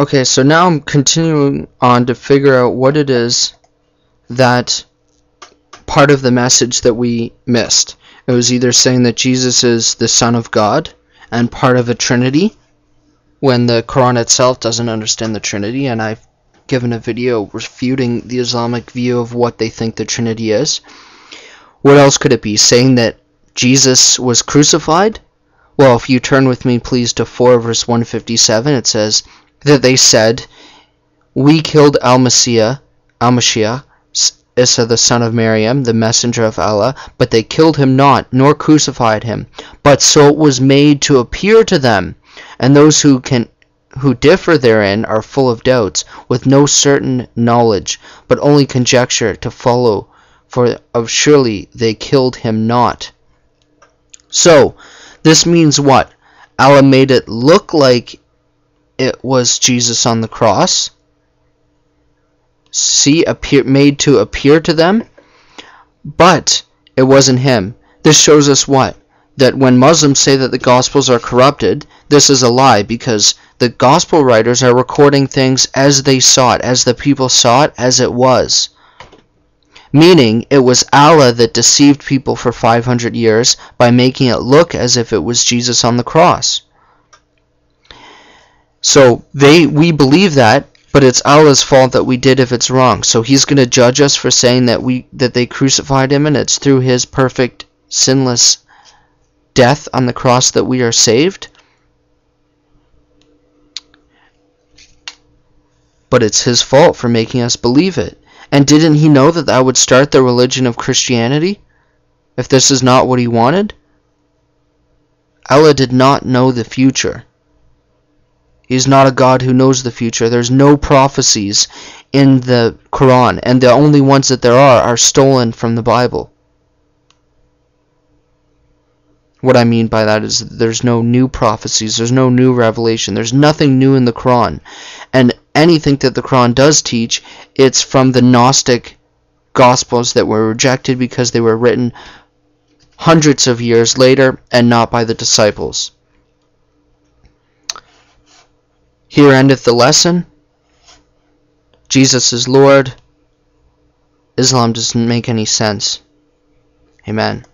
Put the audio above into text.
Okay, so now I'm continuing on to figure out what it is that part of the message that we missed. It was either saying that Jesus is the Son of God and part of a Trinity, when the Quran itself doesn't understand the Trinity, and I've given a video refuting the Islamic view of what they think the Trinity is. What else could it be? Saying that Jesus was crucified? Well, if you turn with me, please, to 4 verse 157, it says that they said, We killed Al-Mashiach, Isa the son of Maryam, the messenger of Allah, but they killed him not, nor crucified him. But so it was made to appear to them, and those who can who differ therein are full of doubts, with no certain knowledge, but only conjecture to follow, for of surely they killed him not. So, this means what? Allah made it look like it was Jesus on the cross. See, appear, made to appear to them, but it wasn't him. This shows us what? That when Muslims say that the Gospels are corrupted, this is a lie because the Gospel writers are recording things as they saw it, as the people saw it, as it was meaning it was Allah that deceived people for 500 years by making it look as if it was Jesus on the cross. So they we believe that, but it's Allah's fault that we did if it's wrong. So he's going to judge us for saying that we that they crucified him and it's through his perfect sinless death on the cross that we are saved. But it's his fault for making us believe it. And didn't he know that that would start the religion of Christianity? If this is not what he wanted? Allah did not know the future. He is not a God who knows the future. There's no prophecies in the Quran, and the only ones that there are are stolen from the Bible. What I mean by that is that there's no new prophecies, there's no new revelation, there's nothing new in the Quran. And anything that the Quran does teach, it's from the Gnostic Gospels that were rejected because they were written hundreds of years later and not by the disciples. Here endeth the lesson. Jesus is Lord. Islam doesn't make any sense. Amen.